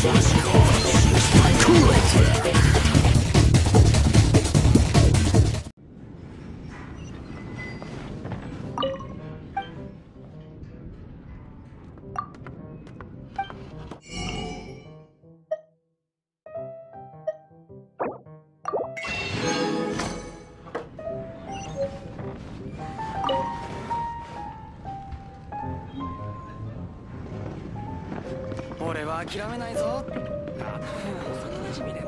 Cool. 俺は諦めないぞ。幼馴染で